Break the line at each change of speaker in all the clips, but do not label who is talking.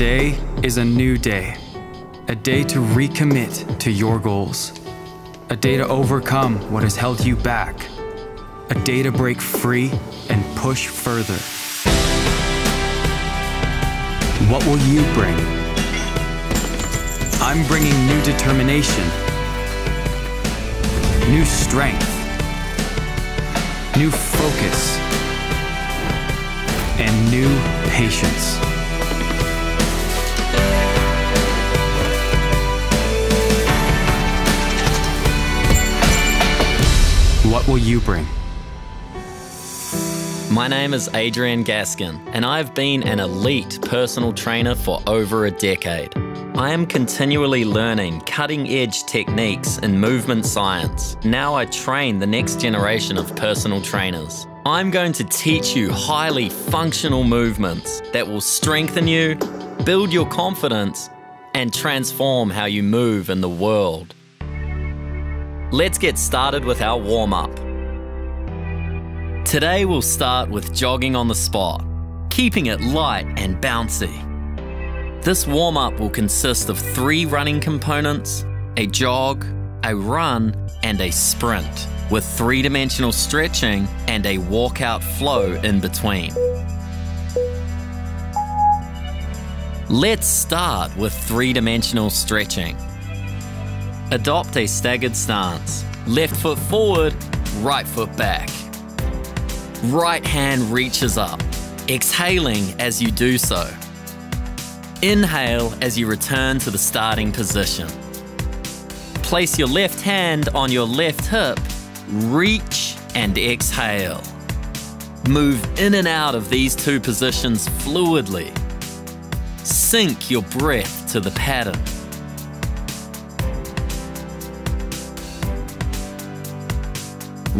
Today is a new day, a day to recommit to your goals, a day to overcome what has held you back, a day to break free and push further. What will you bring? I'm bringing new determination, new strength, new focus, and new patience. What will you bring?
My name is Adrian Gaskin, and I've been an elite personal trainer for over a decade. I am continually learning cutting edge techniques in movement science. Now I train the next generation of personal trainers. I'm going to teach you highly functional movements that will strengthen you, build your confidence, and transform how you move in the world. Let's get started with our warm up. Today we'll start with jogging on the spot, keeping it light and bouncy. This warm up will consist of three running components a jog, a run, and a sprint, with three dimensional stretching and a walkout flow in between. Let's start with three dimensional stretching. Adopt a staggered stance. Left foot forward, right foot back. Right hand reaches up, exhaling as you do so. Inhale as you return to the starting position. Place your left hand on your left hip, reach and exhale. Move in and out of these two positions fluidly. Sync your breath to the pattern.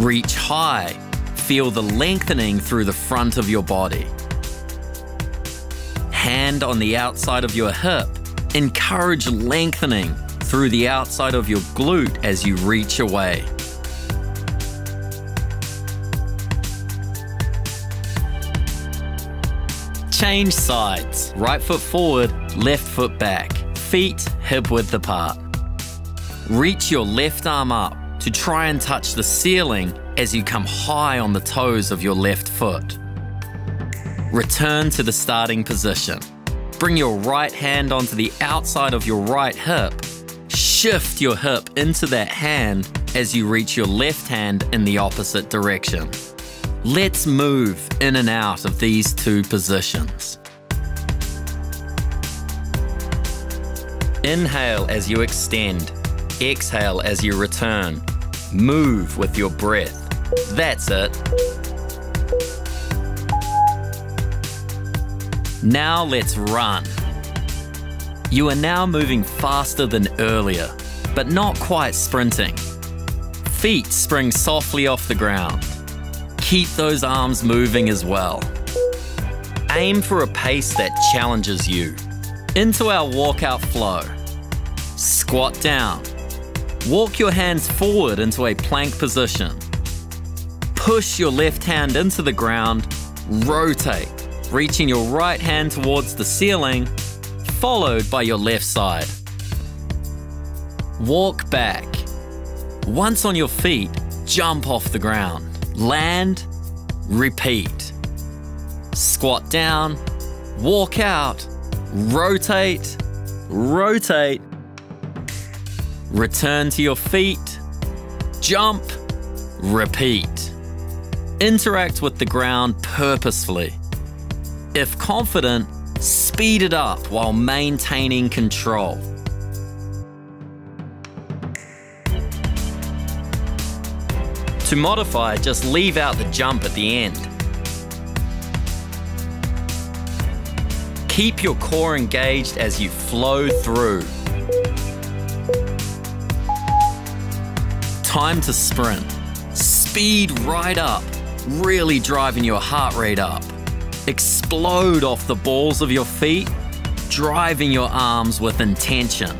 Reach high. Feel the lengthening through the front of your body. Hand on the outside of your hip. Encourage lengthening through the outside of your glute as you reach away. Change sides. Right foot forward, left foot back. Feet hip width apart. Reach your left arm up to try and touch the ceiling as you come high on the toes of your left foot. Return to the starting position. Bring your right hand onto the outside of your right hip. Shift your hip into that hand as you reach your left hand in the opposite direction. Let's move in and out of these two positions. Inhale as you extend. Exhale as you return. Move with your breath. That's it. Now let's run. You are now moving faster than earlier, but not quite sprinting. Feet spring softly off the ground. Keep those arms moving as well. Aim for a pace that challenges you. Into our walkout flow. Squat down. Walk your hands forward into a plank position. Push your left hand into the ground. Rotate, reaching your right hand towards the ceiling, followed by your left side. Walk back. Once on your feet, jump off the ground. Land, repeat. Squat down, walk out, rotate, rotate. Return to your feet, jump, repeat. Interact with the ground purposefully. If confident, speed it up while maintaining control. To modify, just leave out the jump at the end. Keep your core engaged as you flow through. Time to sprint. Speed right up, really driving your heart rate up. Explode off the balls of your feet, driving your arms with intention.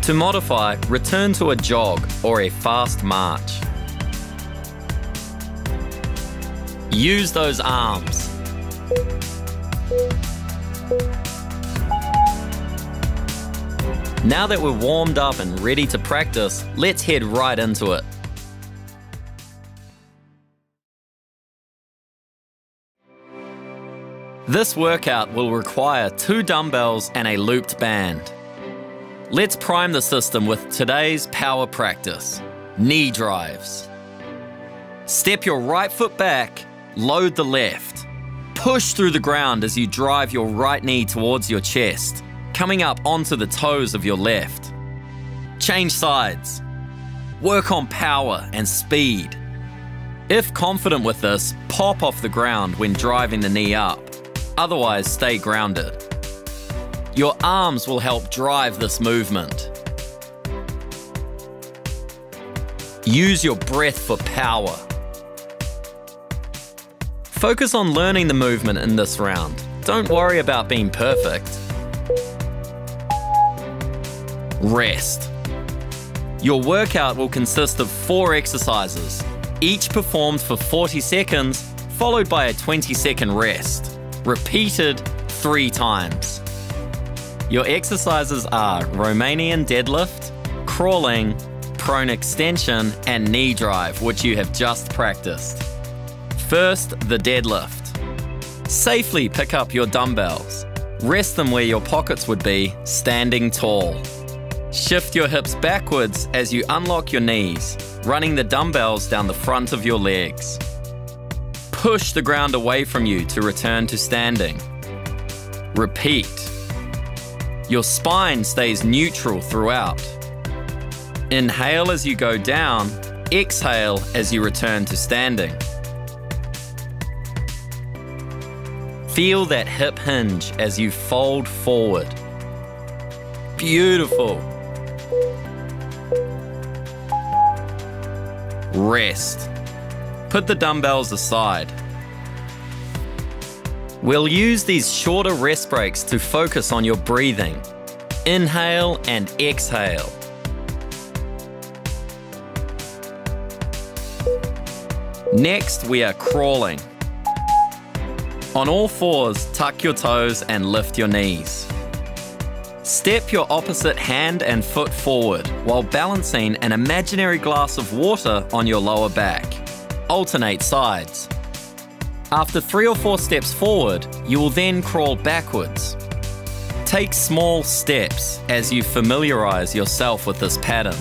To modify, return to a jog or a fast march. Use those arms. Now that we're warmed up and ready to practice, let's head right into it. This workout will require two dumbbells and a looped band. Let's prime the system with today's power practice knee drives. Step your right foot back, load the left. Push through the ground as you drive your right knee towards your chest, coming up onto the toes of your left. Change sides. Work on power and speed. If confident with this, pop off the ground when driving the knee up. Otherwise, stay grounded. Your arms will help drive this movement. Use your breath for power. Focus on learning the movement in this round. Don't worry about being perfect. Rest. Your workout will consist of four exercises, each performed for 40 seconds, followed by a 20 second rest, repeated three times. Your exercises are Romanian deadlift, crawling, prone extension, and knee drive, which you have just practiced. First, the deadlift. Safely pick up your dumbbells. Rest them where your pockets would be, standing tall. Shift your hips backwards as you unlock your knees, running the dumbbells down the front of your legs. Push the ground away from you to return to standing. Repeat. Your spine stays neutral throughout. Inhale as you go down, exhale as you return to standing. Feel that hip hinge as you fold forward. Beautiful. Rest. Put the dumbbells aside. We'll use these shorter rest breaks to focus on your breathing. Inhale and exhale. Next, we are crawling. On all fours, tuck your toes and lift your knees. Step your opposite hand and foot forward while balancing an imaginary glass of water on your lower back. Alternate sides. After three or four steps forward, you will then crawl backwards. Take small steps as you familiarize yourself with this pattern.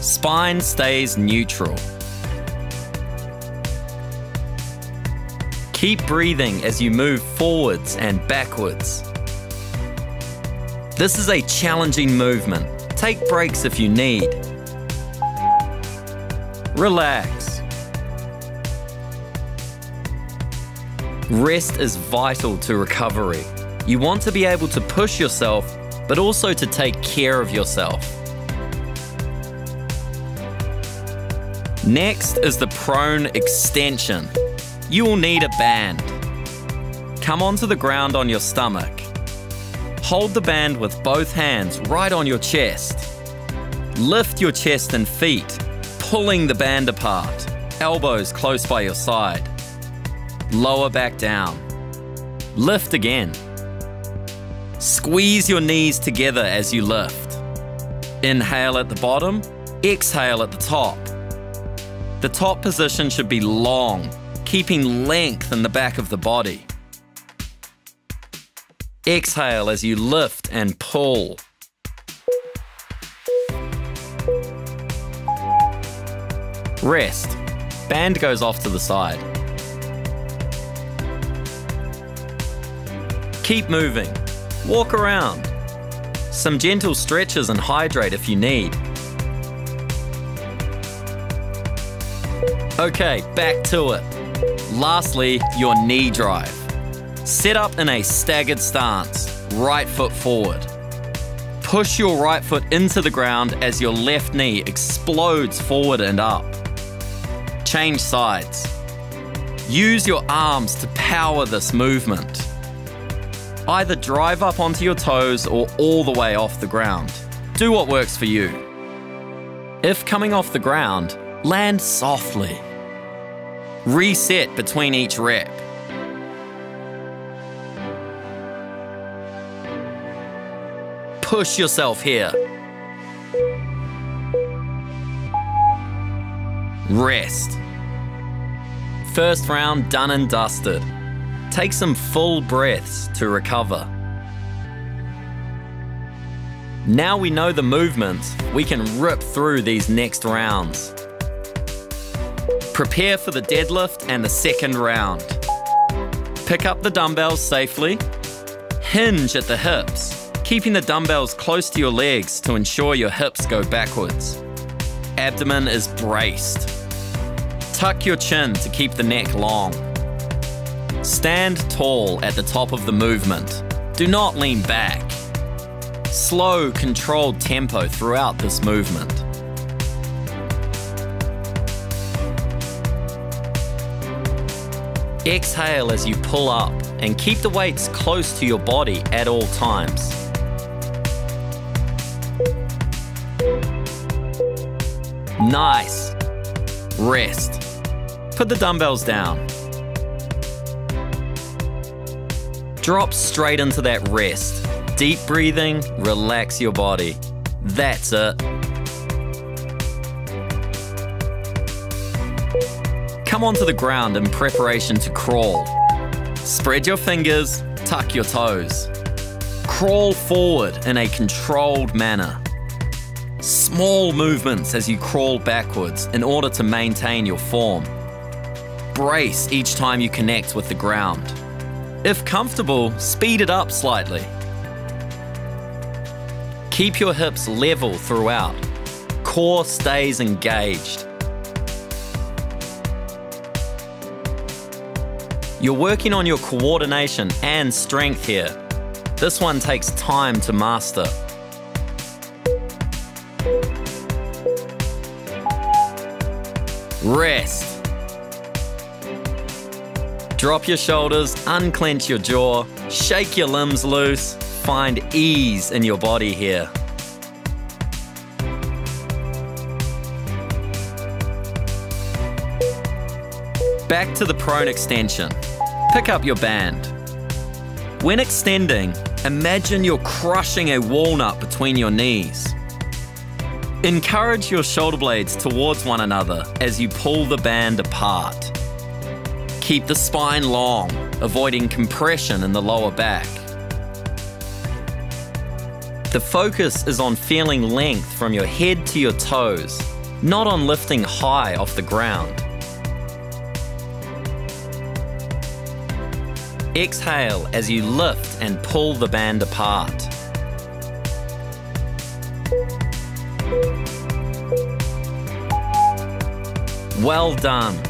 Spine stays neutral. Keep breathing as you move forwards and backwards. This is a challenging movement. Take breaks if you need. Relax. Rest is vital to recovery. You want to be able to push yourself, but also to take care of yourself. Next is the prone extension you will need a band. Come onto the ground on your stomach. Hold the band with both hands right on your chest. Lift your chest and feet, pulling the band apart, elbows close by your side. Lower back down. Lift again. Squeeze your knees together as you lift. Inhale at the bottom, exhale at the top. The top position should be long keeping length in the back of the body. Exhale as you lift and pull. Rest. Band goes off to the side. Keep moving. Walk around. Some gentle stretches and hydrate if you need. Okay, back to it. Lastly, your knee drive. Set up in a staggered stance, right foot forward. Push your right foot into the ground as your left knee explodes forward and up. Change sides. Use your arms to power this movement. Either drive up onto your toes or all the way off the ground. Do what works for you. If coming off the ground, land softly. Reset between each rep. Push yourself here. Rest. First round done and dusted. Take some full breaths to recover. Now we know the movements, we can rip through these next rounds. Prepare for the deadlift and the second round. Pick up the dumbbells safely. Hinge at the hips, keeping the dumbbells close to your legs to ensure your hips go backwards. Abdomen is braced. Tuck your chin to keep the neck long. Stand tall at the top of the movement. Do not lean back. Slow, controlled tempo throughout this movement. Exhale as you pull up and keep the weights close to your body at all times. Nice. Rest. Put the dumbbells down. Drop straight into that rest. Deep breathing, relax your body. That's it. Come onto the ground in preparation to crawl. Spread your fingers, tuck your toes. Crawl forward in a controlled manner. Small movements as you crawl backwards in order to maintain your form brace each time you connect with the ground. If comfortable, speed it up slightly. Keep your hips level throughout. Core stays engaged. You're working on your coordination and strength here. This one takes time to master. Rest. Drop your shoulders, unclench your jaw, shake your limbs loose, find ease in your body here. Back to the prone extension. Pick up your band. When extending, imagine you're crushing a walnut between your knees. Encourage your shoulder blades towards one another as you pull the band apart. Keep the spine long, avoiding compression in the lower back. The focus is on feeling length from your head to your toes, not on lifting high off the ground. Exhale as you lift and pull the band apart. Well done.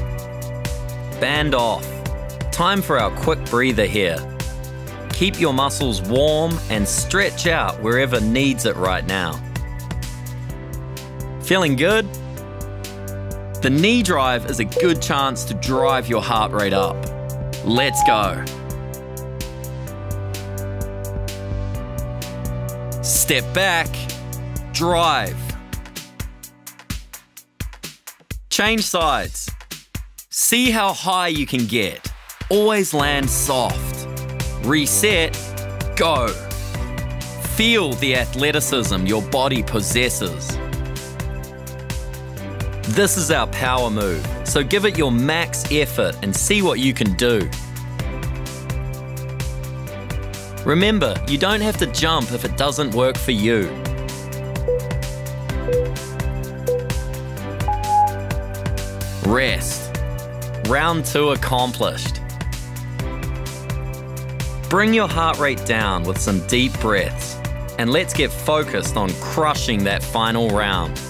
Band off. Time for our quick breather here. Keep your muscles warm and stretch out wherever needs it right now. Feeling good? The knee drive is a good chance to drive your heart rate up. Let's go. Step back, drive. Change sides. See how high you can get. Always land soft. Reset, go. Feel the athleticism your body possesses. This is our power move, so give it your max effort and see what you can do. Remember, you don't have to jump if it doesn't work for you. Rest. Round two accomplished. Bring your heart rate down with some deep breaths and let's get focused on crushing that final round.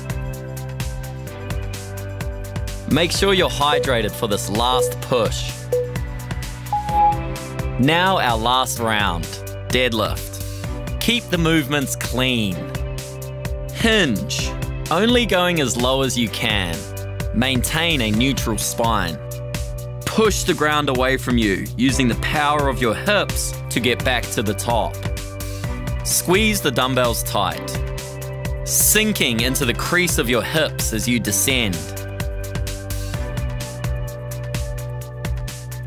Make sure you're hydrated for this last push. Now our last round, deadlift. Keep the movements clean. Hinge, only going as low as you can. Maintain a neutral spine. Push the ground away from you using the power of your hips to get back to the top. Squeeze the dumbbells tight, sinking into the crease of your hips as you descend.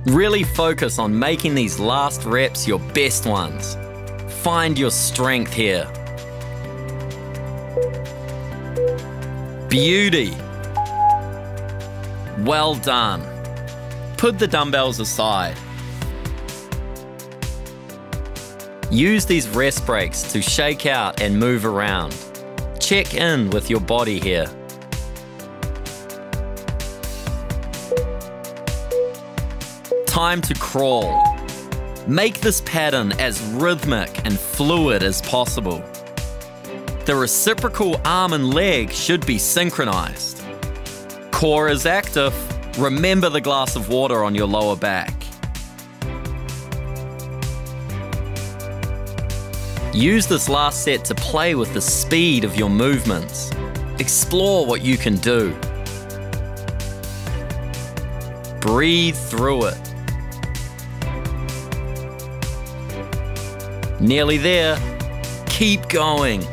Really focus on making these last reps your best ones. Find your strength here. Beauty. Well done. Put the dumbbells aside. Use these rest breaks to shake out and move around. Check in with your body here. Time to crawl. Make this pattern as rhythmic and fluid as possible. The reciprocal arm and leg should be synchronized. Core is active. Remember the glass of water on your lower back. Use this last set to play with the speed of your movements. Explore what you can do. Breathe through it. Nearly there. Keep going.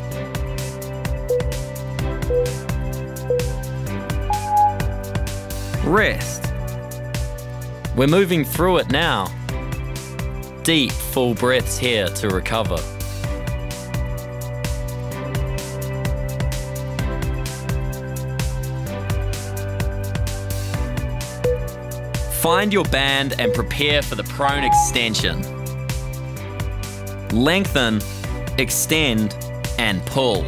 Rest. We're moving through it now. Deep, full breaths here to recover. Find your band and prepare for the prone extension. Lengthen, extend, and pull.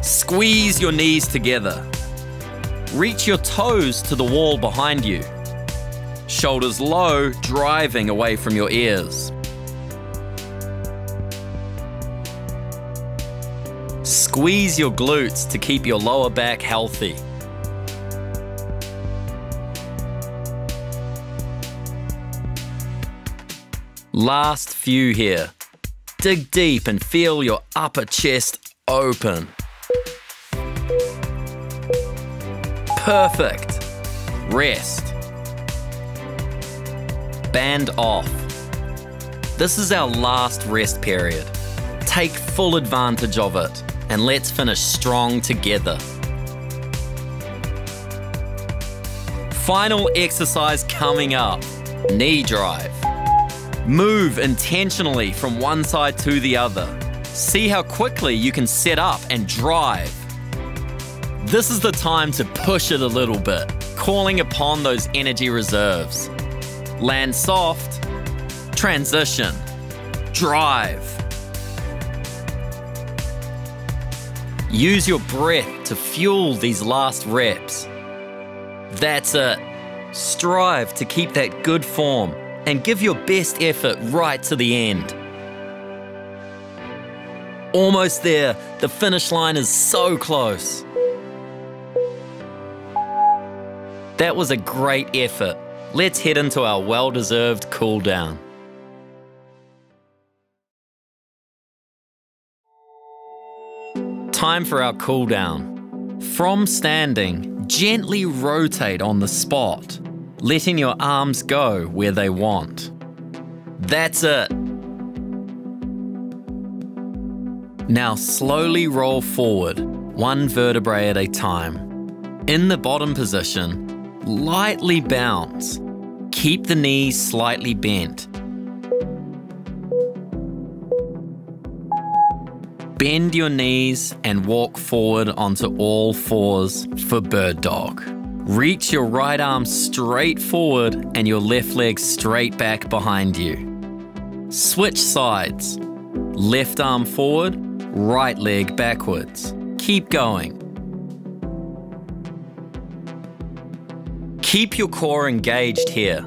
Squeeze your knees together. Reach your toes to the wall behind you. Shoulders low, driving away from your ears. Squeeze your glutes to keep your lower back healthy. Last few here. Dig deep and feel your upper chest open. Perfect. Rest. Band off. This is our last rest period. Take full advantage of it and let's finish strong together. Final exercise coming up knee drive. Move intentionally from one side to the other. See how quickly you can set up and drive. This is the time to push it a little bit, calling upon those energy reserves. Land soft, transition, drive. Use your breath to fuel these last reps. That's it. Strive to keep that good form and give your best effort right to the end. Almost there, the finish line is so close. That was a great effort. Let's head into our well deserved cool down. Time for our cool down. From standing, gently rotate on the spot letting your arms go where they want. That's it. Now slowly roll forward, one vertebrae at a time. In the bottom position, lightly bounce. Keep the knees slightly bent. Bend your knees and walk forward onto all fours for bird dog. Reach your right arm straight forward and your left leg straight back behind you. Switch sides. Left arm forward, right leg backwards. Keep going. Keep your core engaged here.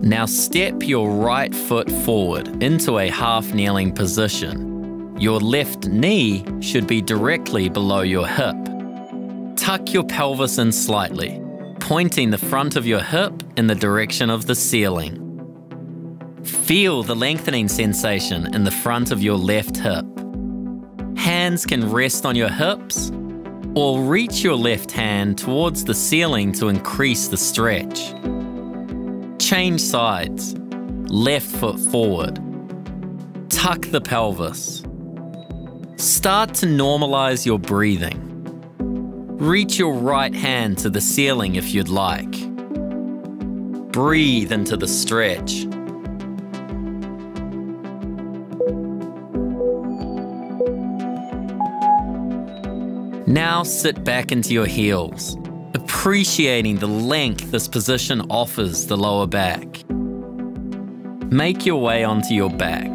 Now step your right foot forward into a half kneeling position. Your left knee should be directly below your hip. Tuck your pelvis in slightly, pointing the front of your hip in the direction of the ceiling. Feel the lengthening sensation in the front of your left hip. Hands can rest on your hips or reach your left hand towards the ceiling to increase the stretch. Change sides. Left foot forward. Tuck the pelvis. Start to normalize your breathing. Reach your right hand to the ceiling if you'd like. Breathe into the stretch. Now sit back into your heels, appreciating the length this position offers the lower back. Make your way onto your back.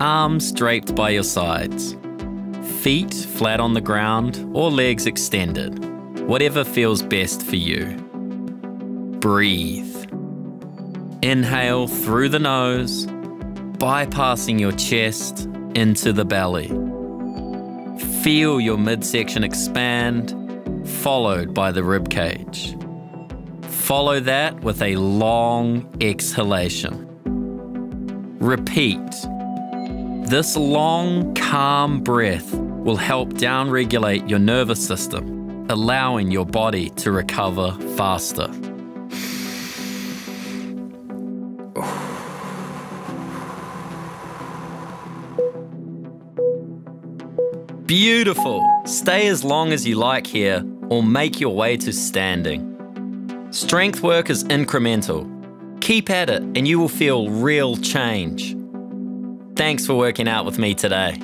Arms draped by your sides. Feet flat on the ground or legs extended, whatever feels best for you. Breathe. Inhale through the nose, bypassing your chest into the belly. Feel your midsection expand, followed by the rib cage. Follow that with a long exhalation. Repeat. This long, calm breath will help downregulate your nervous system, allowing your body to recover faster. Beautiful! Stay as long as you like here or make your way to standing. Strength work is incremental. Keep at it and you will feel real change. Thanks for working out with me today.